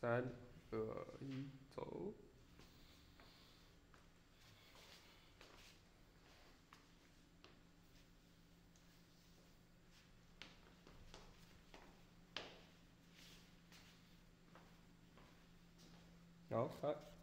三二一，走。好，开。